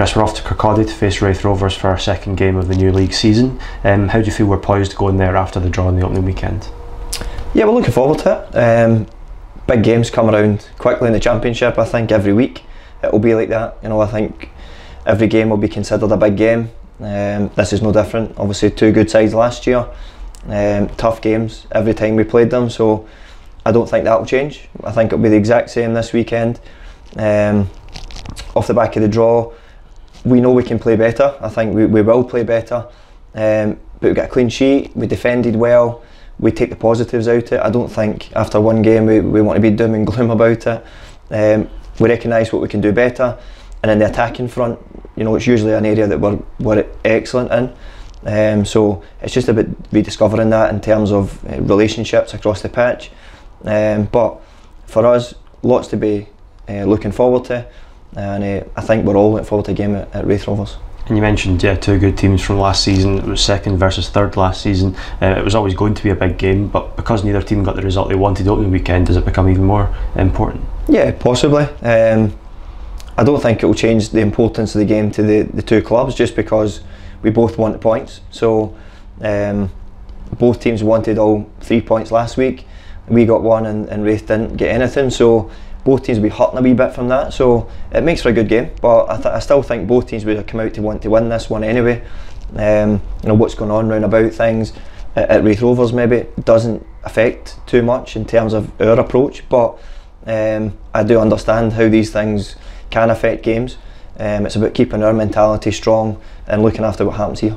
Kris, we're off to Kirkcaldy to face Raith Rovers for our second game of the new league season. Um, how do you feel we're poised going there after the draw in the opening weekend? Yeah, we're looking forward to it. Um, big games come around quickly in the championship. I think every week it will be like that. You know, I think every game will be considered a big game. Um, this is no different. Obviously, two good sides last year. Um, tough games every time we played them. So I don't think that will change. I think it'll be the exact same this weekend. Um, off the back of the draw, we know we can play better. I think we, we will play better. Um, but we got a clean sheet. We defended well. We take the positives out of it. I don't think after one game we, we want to be doom and gloom about it. Um, we recognise what we can do better. And in the attacking front, you know, it's usually an area that we're, we're excellent in. Um, so it's just about rediscovering that in terms of uh, relationships across the pitch. Um, but for us, lots to be uh, looking forward to, and uh, I think we're all looking forward to a game at, at Raith Rovers. And you mentioned yeah two good teams from last season. It was second versus third last season. Uh, it was always going to be a big game, but because neither team got the result they wanted opening weekend, does it become even more important? Yeah, possibly. Um, I don't think it will change the importance of the game to the, the two clubs just because we both want points. So um, both teams wanted all three points last week. We got one and, and Raith didn't get anything. So both teams will be hurting a wee bit from that. So it makes for a good game. But I, th- I still think both teams would have come out to want to win this one anyway. Um, you know what's going on round about things at, at Raith Rovers maybe doesn't affect too much in terms of our approach. But um, I do understand how these things can affect games. Um, it's about keeping our mentality strong and looking after what happens here.